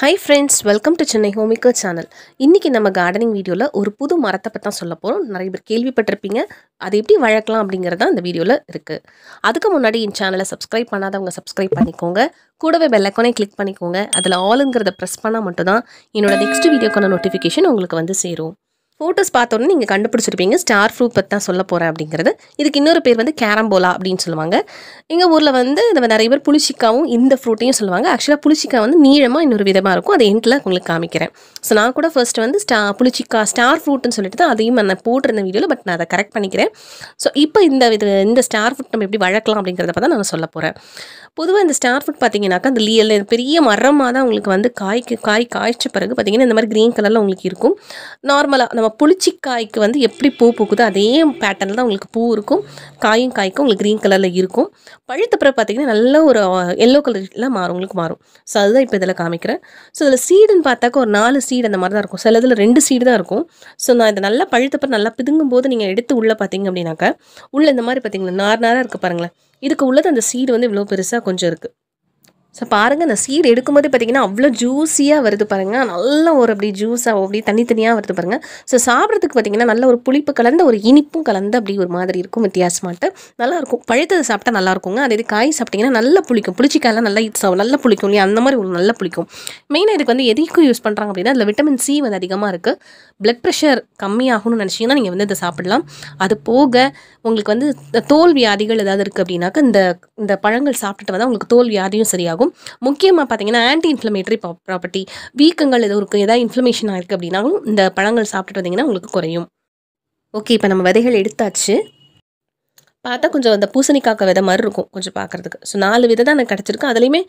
Hi friends welcome to Chennai homemaker channel இன்றைக்கி நம்ம gardening வீடியோவில் ஒரு புது மரத்தை பற்றி தான் சொல்ல போகிறோம் நிறைய பேர் கேள்விப்பட்டிருப்பீங்க. அது எப்படி வளர்க்கலாம் அப்படிங்கிறது தான் இந்த வீடியோவில் இருக்குது அதுக்கு முன்னாடி என் சேனலை சப்ஸ்கிரைப் பண்ணாதவங்க சப்ஸ்கிரைப் பண்ணிக்கோங்க. கூடவே பெல்லக்கோனே கிளிக் பண்ணிக்கோங்க. அதில் ஆளுங்கிறத ப்ரெஸ் பண்ணால் மட்டும்தான் என்னோட நெக்ஸ்ட் வீடியோக்கான நோட்டிஃபிகேஷன் உங்களுக்கு வந்து சேரும். ஃபோட்டோஸ் பார்த்தோன்னே நீங்கள் கண்டுபிடிச்சிருப்பீங்க. ஸ்டார் ஃப்ரூட் பற்றி தான் சொல்ல போகிறேன் அப்படிங்கிறது. இதுக்கு இன்னொரு பேர் வந்து கேரம்போலா அப்படின்னு சொல்லுவாங்க. எங்கள் ஊரில் வந்து இதை நிறைய பேர் புளிச்சிக்காவும் இந்த ஃப்ரூட்டையும் சொல்லுவாங்க. ஆக்சுவலாக புளிச்சிக்கா வந்து நீளமாக இன்னொரு விதமாக இருக்கும். அதை எண்டில் உங்களுக்கு காமிக்கிறேன். ஸோ நான் கூட ஃபர்ஸ்ட் வந்து ஸ்டா புளிச்சிக்கா ஸ்டார் ஃப்ரூட்னு சொல்லிட்டு தான் அதையும் நான் போட்டிருந்த வீடியோவில் பட் நான் அதை கரெக்ட் பண்ணிக்கிறேன். ஸோ இப்போ இந்த இது இந்த ஸ்டார் ஃப்ரூட் நம்ம எப்படி வளர்க்கலாம் அப்படிங்கிறத பார்த்தா நான் சொல்ல போகிறேன் பொதுவாக இந்த ஸ்டார் ஃப்ரூட் பார்த்தீங்கன்னாக்கா அந்த லீ பெரிய மரமாக தான் உங்களுக்கு வந்து காய்க்கு காய் காய்ச்ச பிறகு பார்த்தீங்கன்னா இந்த மாதிரி க்ரீன் கலரில் உங்களுக்கு இருக்கும். நார்மலாக நம்ம புளிச்சிக்காய்க்கு வந்து எப்படி பூ பூக்குதோ அதே பேட்டர்னில் தான் உங்களுக்கு பூ இருக்கும். காயும் காய்க்கும் உங்களுக்கு க்ரீன் கலரில் இருக்கும். பழுத்த பிறகு பார்த்தீங்கன்னா நல்ல ஒரு எல்லோ கலரில் மாறும் உங்களுக்கு மாறும். ஸோ அதுதான் இப்போ இதில் காமிக்கிறேன். ஸோ இதில் சீடுன்னு பார்த்தாக்கா ஒரு நாலு சீடு அந்த மாதிரி தான் இருக்கும். சில இதில் ரெண்டு சீடு தான் இருக்கும். ஸோ நான் இதை நல்லா பழுத்த பிறகு நல்லா பிதுங்கும் போது நீங்கள் எடுத்து உள்ளே பார்த்தீங்க அப்படின்னாக்கா உள்ளே இந்த மாதிரி பார்த்தீங்கன்னா நார் நாராக இருக்குது பாருங்களேன். இதுக்கு உள்ளது அந்த சீடு வந்து இவ்வளோ பெருசாக கொஞ்சம் இருக்குது ஸோ பாருங்கள் அந்த சீடு எடுக்கும்போது பார்த்தீங்கன்னா அவ்வளோ ஜூஸியாக வருது பாருங்கள் நல்ல ஒரு அப்படி ஜூஸாக அப்படி தனித்தனியாக வருது பாருங்கள் ஸோ சாப்பிட்றதுக்கு பார்த்தீங்கன்னா நல்ல ஒரு புளிப்பு கலந்த ஒரு இனிப்பும் கலந்து அப்படி ஒரு மாதிரி இருக்கும் வித்தியாசமாட்டு நல்லாயிருக்கும் பழுத்தது சாப்பிட்டா நல்லாயிருக்குங்க அதே இது காய் சாப்பிட்டிங்கன்னா நல்லா புளிக்கும். புளிச்சிக்காயெல்லாம் நல்லா இட்ஸ் நல்லா புளிக்கும் இல்லையா? அந்த மாதிரி உங்களுக்கு நல்லா புளிக்கும். மெயினாக இதுக்கு வந்து எதுக்கும் யூஸ் பண்ணுறாங்க அப்படின்னா அதில் விட்டமின் சி வந்து அதிகமாக இருக்குது பிளட் ப்ரெஷர் கம்மியாகணும்னு நினச்சிங்கன்னா நீங்கள் வந்து இதை சாப்பிடலாம். அது போக உங்களுக்கு வந்து தோல் வியாதிகள் ஏதாவது இருக்குது அப்படின்னாக்கா இந்த இந்த பழங்கள் சாப்பிட்டுட்டு வந்தால் உங்களுக்கு தோல் வியாதியும் சரியாகும். முக்கியமாக பார்த்தீங்கன்னா ஆன்டி இன்ஃப்ளமேட்டரி ப்ராப்பர்ட்டி வீக்கங்கள் ஏதோ இருக்குது ஏதாவது இன்ஃப்ளமேஷன் ஆயிருக்கு அப்படின்னாலும் இந்த பழங்கள் சாப்பிட்டுட்டு வந்தீங்கன்னா உங்களுக்கு குறையும். ஓகே இப்போ நம்ம விதைகள் எடுத்தாச்சு. பார்த்தா கொஞ்சம் அந்த பூசணிக்காக்க விதை மாதிரி இருக்கும் கொஞ்சம் பார்க்குறதுக்கு. ஸோ நாலு விதை தான் எனக்கு கிடச்சிருக்கு. அதுலேயுமே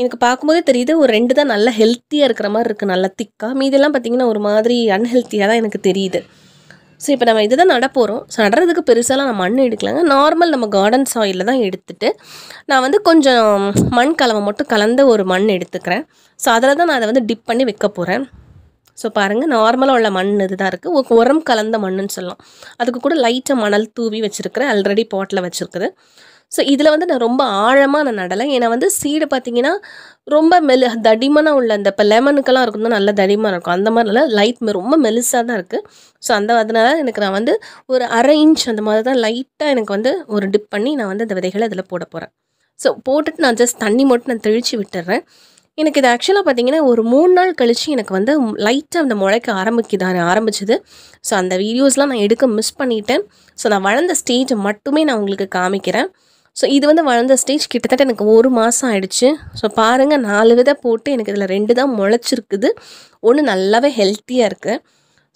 எனக்கு பார்க்கும்போதே தெரியுது ஒரு ரெண்டு தான் நல்லா ஹெல்த்தியாக இருக்கிற மாதிரி இருக்குது நல்லா திக்காக மீதெல்லாம் பார்த்திங்கன்னா ஒரு மாதிரி அன்ஹெல்த்தியாக தான் எனக்கு தெரியுது. ஸோ இப்போ நம்ம இதை தான் நட போகிறோம் ஸோ நடுறதுக்கு பெருசாலாம் நான் மண் எடுக்கலாங்க. நார்மல் நம்ம கார்டன் சாயிலில் தான் எடுத்துட்டு நான் வந்து கொஞ்சம் மண் கலவை மட்டும் கலந்த ஒரு மண் எடுத்துக்கிறேன். ஸோ அதில் தான் நான் அதை வந்து டிப் பண்ணி வைக்க போகிறேன் ஸோ பாருங்கள் நார்மலாக உள்ள மண் இதுதான் இருக்குது உரம் கலந்த மண்ணுன்னு சொல்லலாம். அதுக்கு கூட லைட்டாக மணல் தூவி வச்சுருக்கிறேன். ஆல்ரெடி பாட்டில் வச்சுருக்குது. ஸோ இதில் வந்து நான் ரொம்ப ஆழமாக நான் நடலை. ஏன்னா வந்து சீடு பார்த்தீங்கன்னா ரொம்ப மெலு தடிமனாக உள்ள அந்த இப்போ லெமனுக்கெல்லாம் இருக்கும் நல்ல தடிமனாக இருக்கும். அந்த மாதிரிலாம் லைட் ரொம்ப மெலுசாக தான் இருக்குது ஸோ அந்த அதனால எனக்கு நான் வந்து ஒரு அரை இன்ச் அந்த மாதிரி தான் லைட்டாக எனக்கு வந்து ஒரு டிப் பண்ணி நான் வந்து அந்த விதைகளை அதில் போட போகிறேன் ஸோ போட்டுட்டு நான் ஜஸ்ட் தண்ணி மட்டும் நான் தெளித்து விட்டுறேன். எனக்கு இது ஆக்சுவலாக பார்த்தீங்கன்னா ஒரு மூணு நாள் கழித்து எனக்கு வந்து லைட்டாக அந்த முளைக்க ஆரம்பிக்குதான் ஆரம்பிச்சுது. ஸோ அந்த வீடியோஸ்லாம் நான் எடுக்க மிஸ் பண்ணிட்டேன். ஸோ நான் வளர்ந்த ஸ்டேஜை மட்டுமே நான் உங்களுக்கு காமிக்கிறேன். ஸோ இது வந்து வளர்ந்த ஸ்டேஜ் கிட்டத்தட்ட எனக்கு ஒரு மாதம் ஆயிடுச்சு. ஸோ பாருங்கள் நாலு விதை போட்டு எனக்கு இதில் ரெண்டு தான் முளைச்சிருக்குது. ஒன்று நல்லாவே ஹெல்த்தியாக இருக்குது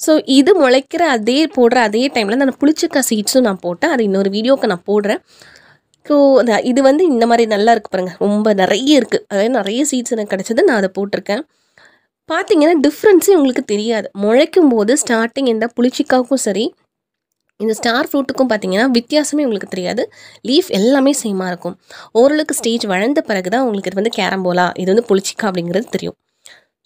ஸோ இது முளைக்கிற அதே போடுற அதே டைமில் நான் புளிச்சக்காய் சீட்ஸும் நான் போட்டேன். அது இன்னொரு வீடியோக்கு நான் போடுறேன். ஸோ இது வந்து இந்த மாதிரி நல்லா இருக்குது பாருங்கள் ரொம்ப நிறைய இருக்குது அதாவது நிறைய சீட்ஸ் எனக்கு கிடச்சது. நான் அதை போட்டிருக்கேன். பார்த்தீங்கன்னா டிஃப்ரென்ஸே உங்களுக்கு தெரியாது. முளைக்கும் போது ஸ்டார்டிங் எந்த புளிச்சிக்காவுக்கும் சரி இந்த ஸ்டார் ஃப்ரூட்டுக்கும் பார்த்தீங்கன்னா வித்தியாசமே உங்களுக்கு தெரியாது. லீஃப் எல்லாமே சேமாக இருக்கும். ஓரளவுக்கு ஸ்டேஜ் வளர்ந்த பிறகு தான் உங்களுக்கு இது வந்து கேரம்போலா இது வந்து புளிச்சிக்கா அப்படிங்கிறது தெரியும்.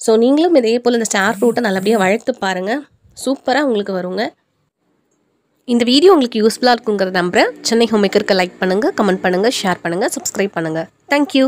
ஸோ நீங்களும் இதே போல் இந்த ஸ்டார் ஃப்ரூட்டை நல்லபடியாக வளர்த்து பாருங்கள் சூப்பராக உங்களுக்கு வருங்க. இந்த வீடியோ உங்களுக்கு யூஸ்ஃபுல்லாக இருக்குங்கிறத நம்புகிறேன் சென்னை ஹோமேக்கருக்கு லைக் பண்ணுங்கள் கமெண்ட் பண்ணுங்கள் ஷேர் பண்ணுங்கள் சப்ஸ்கிரைப் பண்ணுங்கள் தேங்க்யூ